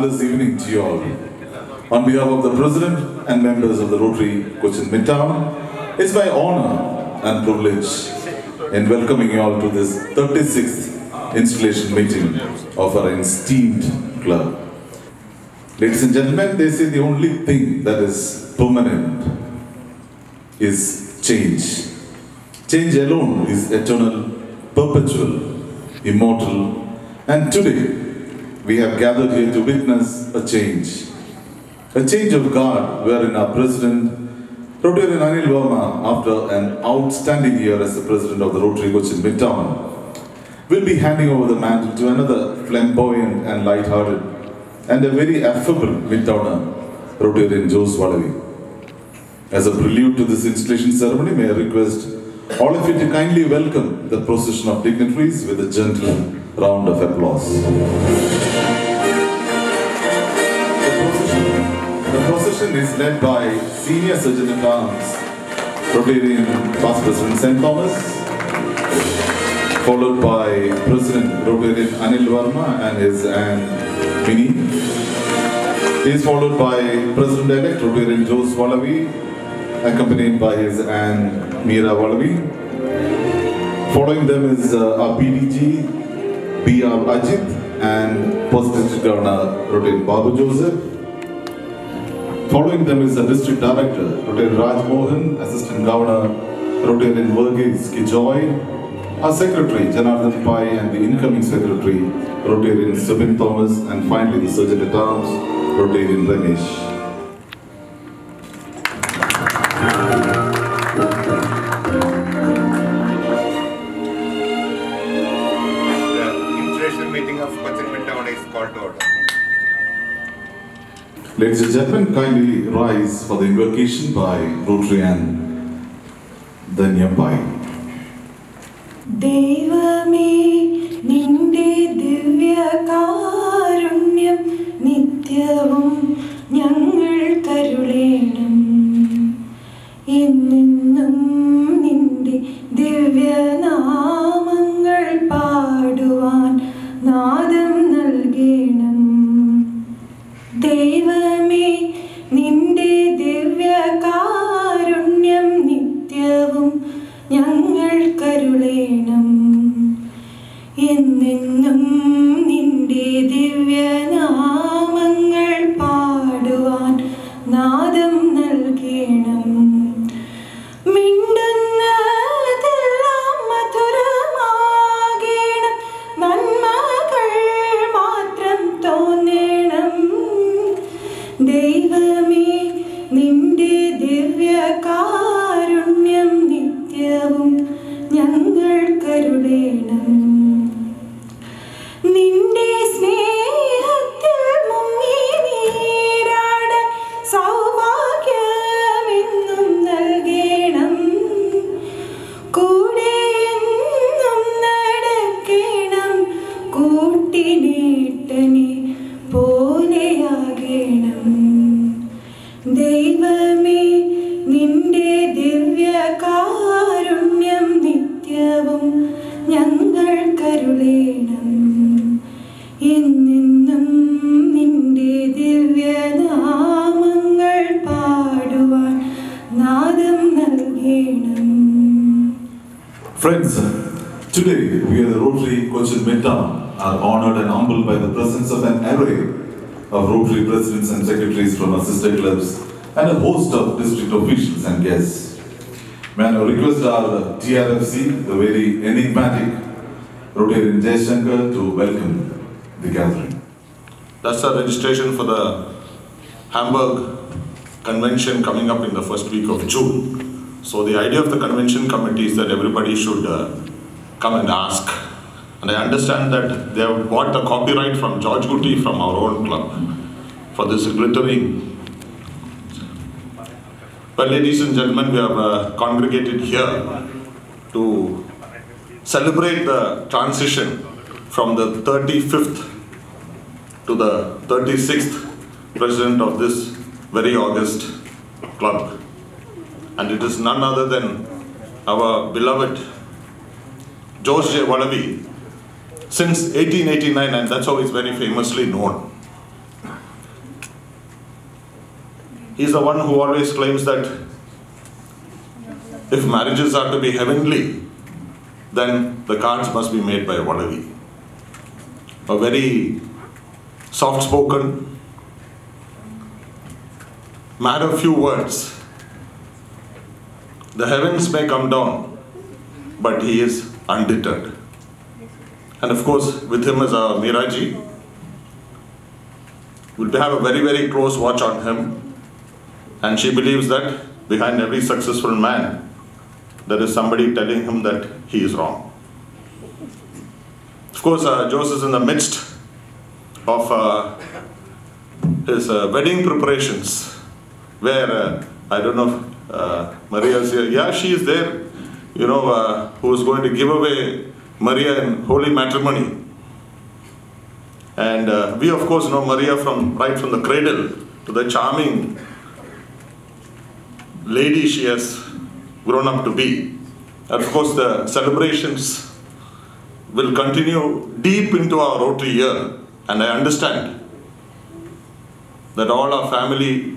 Fabulous evening to you all. On behalf of the President and members of the Rotary Cochin Midtown, it's my honor and privilege in welcoming you all to this 36th installation meeting of our esteemed club. Ladies and gentlemen, they say the only thing that is permanent is change. Change alone is eternal, perpetual, immortal, and today we have gathered here to witness a change. A change of God wherein our President, Rotary Anil Verma, after an outstanding year as the President of the Rotary Cochin Midtown, will be handing over the mantle to another flamboyant and light-hearted and a very affable Midtowner, Rotarian Jose Valavi. As a prelude to this installation ceremony, may I request all of you to kindly welcome the procession of dignitaries with a gentle round of applause. The procession, is led by Senior Sergeant at Arms, Rotarian Past President St. Thomas, followed by President Rotarian Anil Verma and his aunt Minnie. He is followed by President-elect Rotarian Jose Valavi, accompanied by his aunt Meera Valavi. Following them is uh, our PDG, Ajit, and Post District Governor Rotarian Babu Joseph. Following them is the District Director, Rotarian Raj Mohan, Assistant Governor, Rotarian Verghese Kijoy, our Secretary, Janardhan Pai, and the incoming Secretary, Rotarian Subin Thomas, and finally the Sergeant at Arms, Rotarian Ramesh. Ladies and gentlemen, kindly rise for the invocation by Rotary and nearby. They from our sister clubs and a host of district officials and guests. May I request our DRFC, the very enigmatic Rotarian Jayashankar, to welcome the gathering. That's the registration for the Hamburg convention coming up in the first week of June. So the idea of the convention committee is that everybody should uh, come and ask. And I understand that they have bought the copyright from George Guti from our own club for this glittering. Well, ladies and gentlemen, we are uh, congregated here to celebrate the transition from the 35th to the 36th president of this very august club. And it is none other than our beloved George J. Valavi since 1889, and that's how he's very famously known. He's the one who always claims that if marriages are to be heavenly, then the cards must be made by Valavi. A very soft spoken, man of few words. The heavens may come down, but he is undeterred. And of course, with him is our Miraji. We'll have a very, very close watch on him. And she believes that behind every successful man, there is somebody telling him that he is wrong. Of course, uh, is in the midst of uh, his uh, wedding preparations, where uh, I don't know if uh, Maria is here. Yeah, she is there, you know, uh, who is going to give away Maria in holy matrimony. And uh, we, of course, know Maria from right from the cradle to the charming lady she has grown up to be. And of course, the celebrations will continue deep into our Rotary year. And I understand that all our family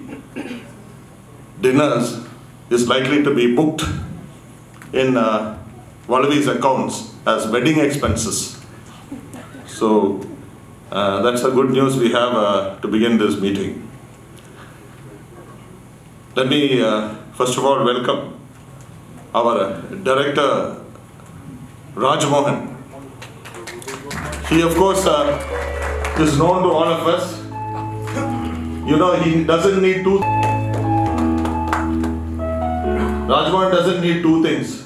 dinners is likely to be booked in uh, accounts as wedding expenses. So uh, that's the good news we have uh, to begin this meeting. Let me uh, first of all welcome our director Raj Mohan. He, of course, uh, is known to all of us. You know, he doesn't need two. Rajmohan doesn't need two things.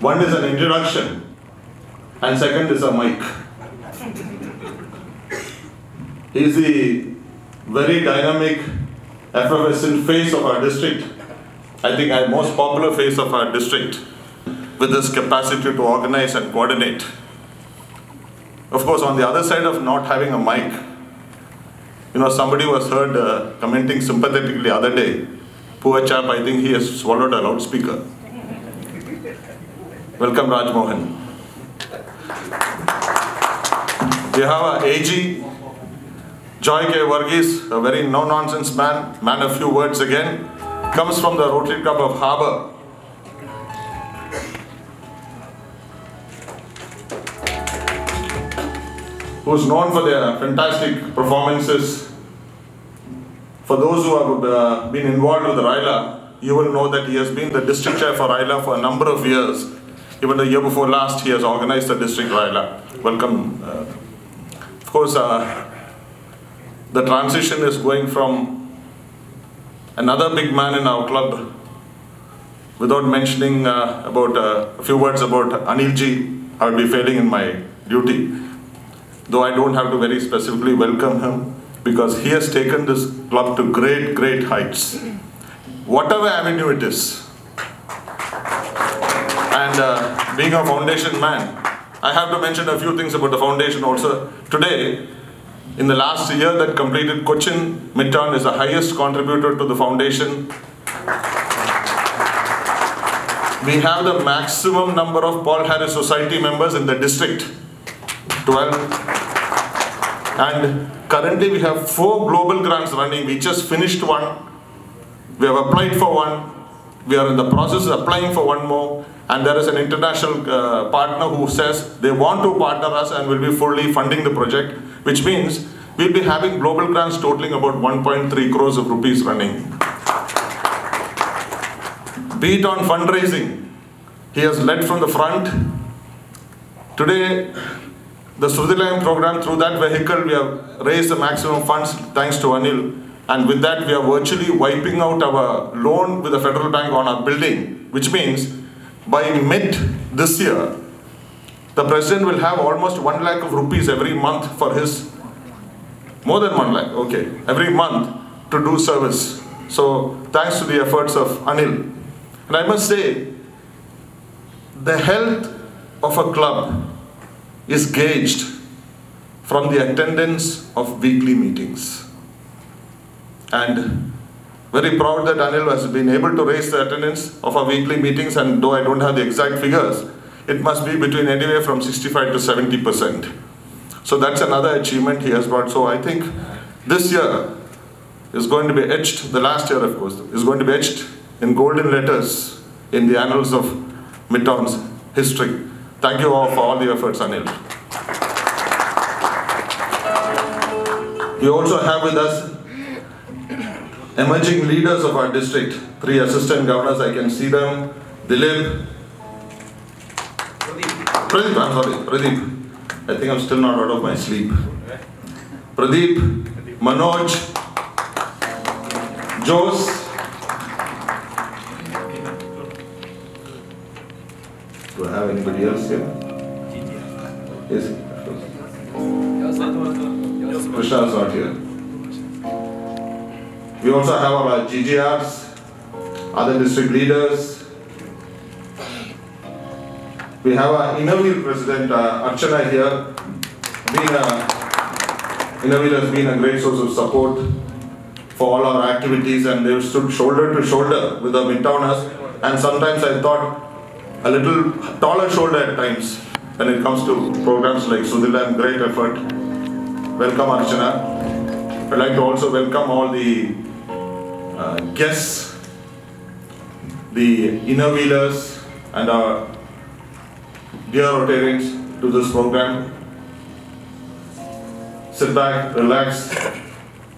One is an introduction, and second is a mic. He's the very dynamic, effervescent face of our district. I think our most popular face of our district with this capacity to organize and coordinate. Of course, on the other side of not having a mic, you know, somebody was heard uh, commenting sympathetically the other day, poor chap, I think he has swallowed a loudspeaker. Welcome, Raj Mohan. We have a AG, Joy K. Varghese, a very no-nonsense man, man of few words again, comes from the Rotary Club of Harbour. Who's known for their fantastic performances. For those who have uh, been involved with RYLA, you will know that he has been the district chair for RYLA for a number of years. Even the year before last, he has organized the district RYLA. Welcome. Uh, of course, uh, the transition is going from another big man in our club, without mentioning uh, about uh, a few words about Anil ji, I will be failing in my duty. Though I don't have to very specifically welcome him because he has taken this club to great, great heights. Whatever avenue it is. And uh, being a foundation man, I have to mention a few things about the foundation also. Today, in the last year that completed, Cochin Midtown is the highest contributor to the foundation. We have the maximum number of Paul Harris Society members in the district, 12. And currently we have four global grants running. We just finished one. We have applied for one. We are in the process of applying for one more. And there is an international uh, partner who says they want to partner us and will be fully funding the project, which means we'll be having global grants totaling about 1.3 crores of rupees running. Be it on fundraising, he has led from the front. Today, the Srudilayam program, through that vehicle, we have raised the maximum funds thanks to Anil. And with that, we are virtually wiping out our loan with the federal bank on our building, which means by mid this year, the president will have almost one lakh of rupees every month for his, more than one lakh, okay, every month to do service. So thanks to the efforts of Anil. And I must say, the health of a club is gauged from the attendance of weekly meetings. And very proud that Anil has been able to raise the attendance of our weekly meetings and though I don't have the exact figures, it must be between anywhere from 65 to 70 percent. So that's another achievement he has brought. So I think this year, is going to be etched, the last year of course, is going to be etched in golden letters in the annals of Midtown's history. Thank you all for all the efforts, Anil. We also have with us emerging leaders of our district, three assistant governors, I can see them, Dilip, Pradeep, I'm sorry, Pradeep. I think I'm still not out of my sleep. Pradeep, Manoj, Jose. Do I have anybody else here? Yes, of course. Krishna is not here. We also have our GGRs, other district leaders. We have our Inner Wheel president, uh, Archana here, being a, has been a great source of support for all our activities and they've stood shoulder to shoulder with the Midtowners and sometimes I thought a little taller shoulder at times when it comes to programs like Sudilan, great effort. Welcome Archana. I'd like to also welcome all the uh, guests, the inner wheelers and our dear Rotarians to this program. Sit back, relax,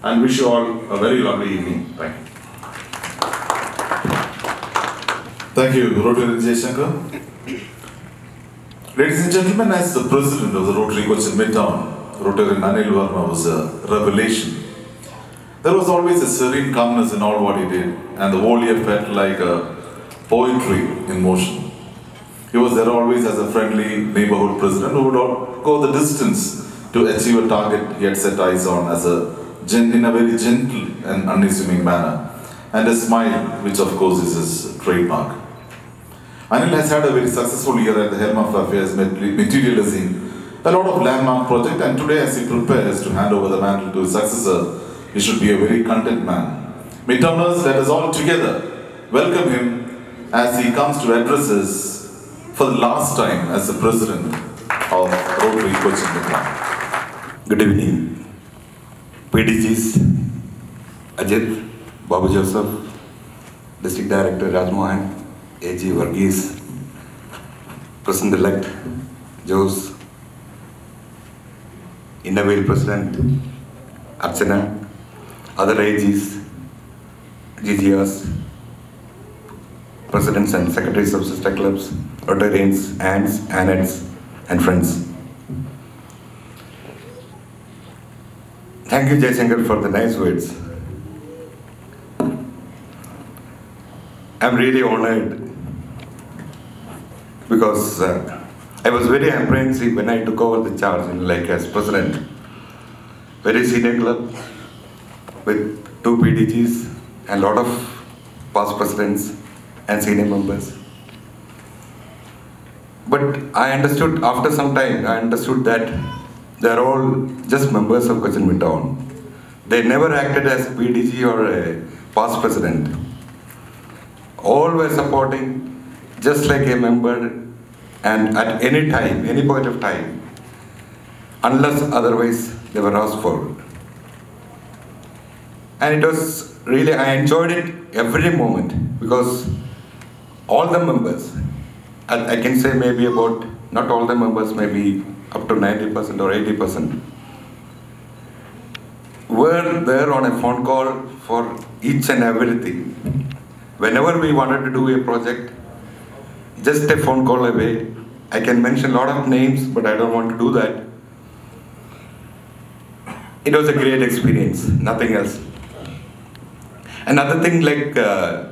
and wish you all a very lovely evening. Thank you. Thank you, Rotary Jayashankar. Ladies and gentlemen, as the president of the Rotary Cochin Midtown, Rotary Anil Verma was a revelation. There was always a serene calmness in all what he did, and the whole year felt like a poetry in motion. He was there always as a friendly neighborhood president who would go the distance to achieve a target he had set eyes on as a in a very gentle and unassuming manner, and a smile, which of course is his trademark. Anil has had a very successful year at the helm of affairs, materializing a lot of landmark projects, and today, as he prepares to hand over the mantle to his successor, he should be a very content man. Midtowners, let us all together welcome him as he comes to address us for the last time as the president of Rotary Cochin Midtown. Good evening. PDGs, Ajit, Babu Joseph, District Director Rajmohan, AG Varghese, President-elect Jose, Inner Wheel President Archana, other AGs, GGRs, Presidents and Secretaries of Sister Clubs, Rotarians, aunts, aunts, and friends. Thank you, Jay Jayashankar, for the nice words. I'm really honored because uh, I was very apprehensive when I took over the charge, know, like as president. Very senior club with two PDGs and a lot of past presidents and senior members. But I understood after some time, I understood that they're all just members of Cochin Midtown. They never acted as PDG or a past president. All were supporting just like a member and at any time, any point of time, unless otherwise they were asked for. And it was really, I enjoyed it every moment because all the members, I can say maybe about, not all the members, maybe up to 90% or 80%, were there on a phone call for each and everything. Whenever we wanted to do a project, just a phone call away. I can mention a lot of names, but I don't want to do that. It was a great experience, nothing else. Another thing like uh,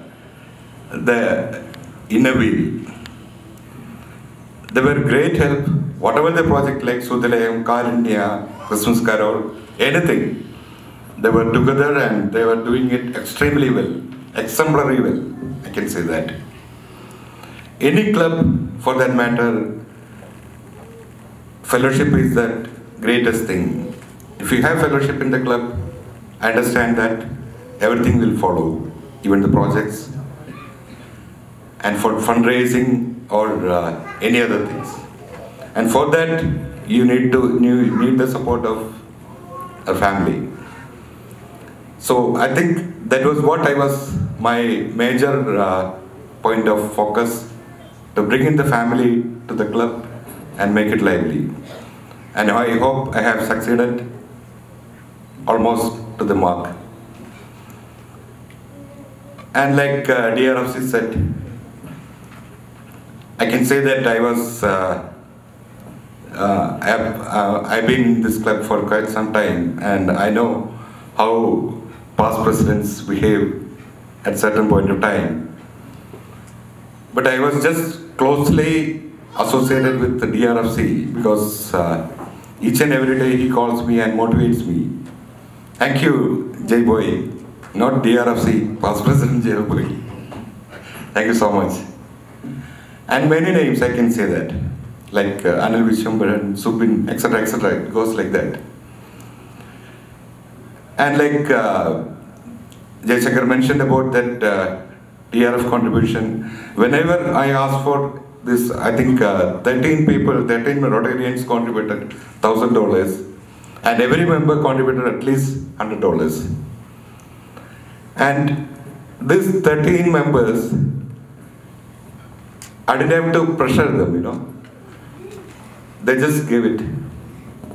the inner wheel, they were great help. Whatever the project like Sudalayam, Karinya, Christmas Carol, anything, they were together and they were doing it extremely well, exemplary well, I can say that. Any club, for that matter, fellowship is that greatest thing. If you have fellowship in the club, understand that everything will follow, even the projects, and for fundraising or uh, any other things. And for that, you need to you need the support of a family. So I think that was what I was my major uh, point of focus to bring in the family to the club and make it lively. And I hope I have succeeded almost to the mark. And like uh, DRFC said, I can say that I was, uh, uh, I have, uh, I've been in this club for quite some time and I know how past presidents behave at certain point of time. But I was just closely associated with the DRFC because uh, each and every day he calls me and motivates me. Thank you, Jay Boy, not DRFC, past president Jay Boy. Thank you so much. And many names I can say that, like uh, Anil Vishwambaran, Subin, etc., etc. It goes like that. And like uh, mentioned about that uh, DRF contribution, whenever I ask for this, I think uh, 13 people, 13 Rotarians contributed $1,000 and every member contributed at least $100. And these 13 members, I didn't have to pressure them, you know. They just gave it.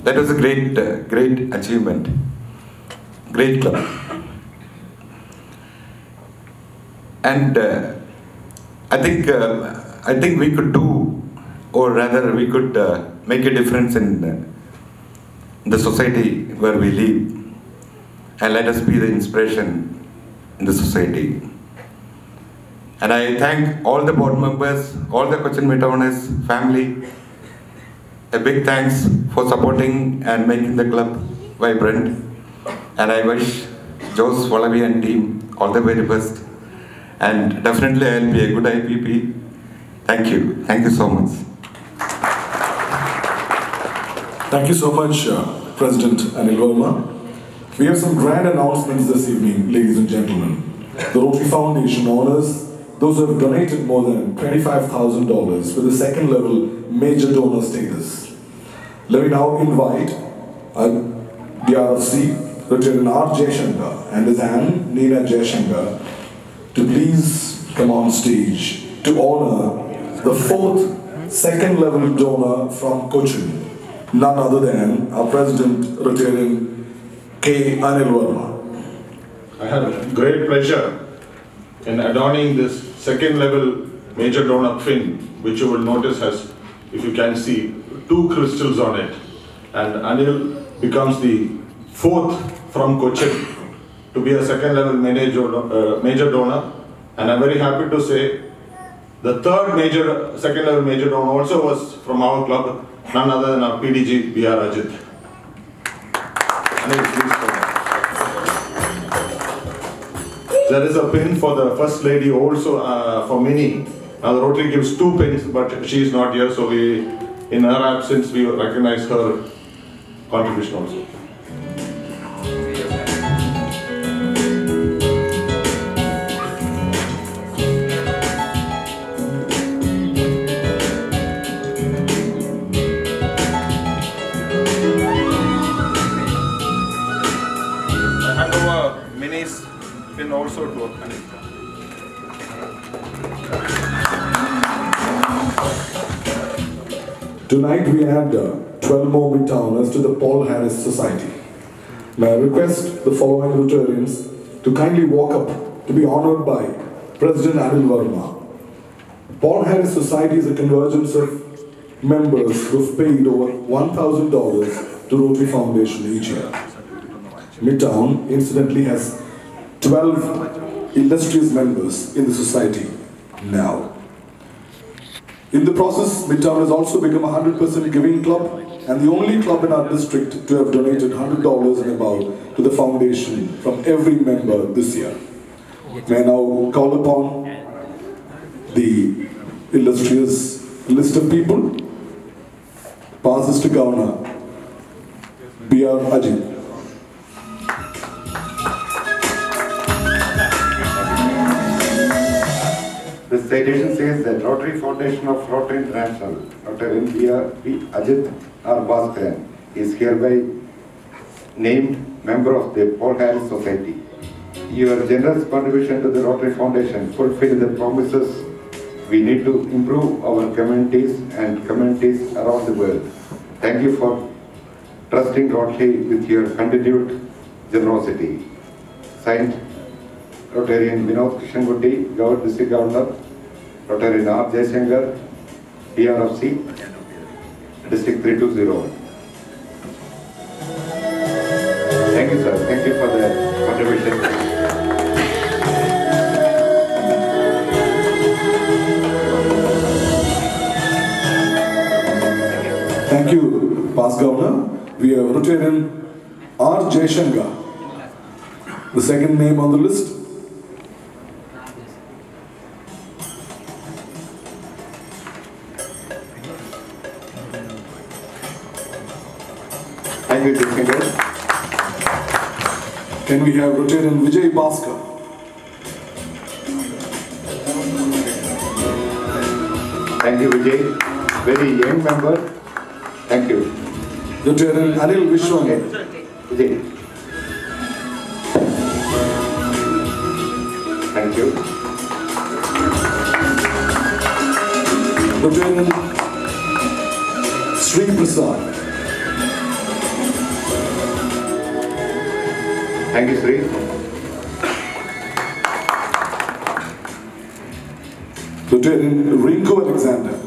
That was a great, uh, great achievement. Great club. And uh, I think uh, I think we could do, or rather, we could uh, make a difference in uh, the society where we live, and let us be the inspiration in the society. And I thank all the board members, all the Cochin Midtowners family. A big thanks for supporting and making the club vibrant. And I wish Jose Valavi and team all the very best. And definitely I'll be a good IPP. Thank you. Thank you so much. Thank you so much, uh, President Anil Verma. We have some grand announcements this evening, ladies and gentlemen. The Rotary Foundation honors those who have donated more than $25,000 with a second level major donor status. Let me now invite the RFC, Lieutenant R. Jaishankar and his aunt, Nina Jaishankar, to please come on stage to honor the fourth second level donor from Cochin, none other than our President, Rotarian K. Anil Verma. I had great pleasure in adorning this second level major donor fin, which you will notice has, if you can see, two crystals on it. And Anil becomes the fourth from Cochin to be a second level major, uh, major donor. And I'm very happy to say the third major, second level major donor also was from our club, none other than our PDG, B.R. Ajit. Anil, please There is a pin for the first lady also uh, for Minnie. Now the Rotary gives two pins, but she is not here, so we, in her absence, we recognize her contribution also. Tonight we add uh, 12 more Midtowners to the Paul Harris Society. May I request the following Rotarians to kindly walk up to be honored by President Anil Verma. Paul Harris Society is a convergence of members who've paid over $1,000 to Rotary Foundation each year. Midtown, incidentally, has 12 illustrious members in the society now. In the process, Midtown has also become a 100% giving club and the only club in our district to have donated $100 and above to the foundation from every member this year. May I now call upon the illustrious list of people. Pass this to Governor B.R. Ajit. The citation says that Rotary Foundation of Rotary International, Dr. India P. Ajit R. Bhaskaran, is hereby named member of the Paul Harris Society. your generous contribution to the Rotary Foundation fulfill the promises we need to improve our communities and communities around the world. Thank you for trusting Rotary with your continued generosity. Signed, Rotarian Vinod Kishangutti, Governor District Governor, Rotarian R. Jaishankar, PRFC, District 3201. Thank you, sir. Thank you for the contribution. Thank you, past governor. We have Rotarian R. Jaishankar. The second name on the list. Thank you, Jaishankar. Can we have Rotarian Vijay Bhaskar? Thank you, Vijay. Very young member. Thank you. Rotarian Anil Vishwan. Vijay. Thank you. Rotarian Sri Prasad. Thank you, Sri. Rotarian Rinko Alexander.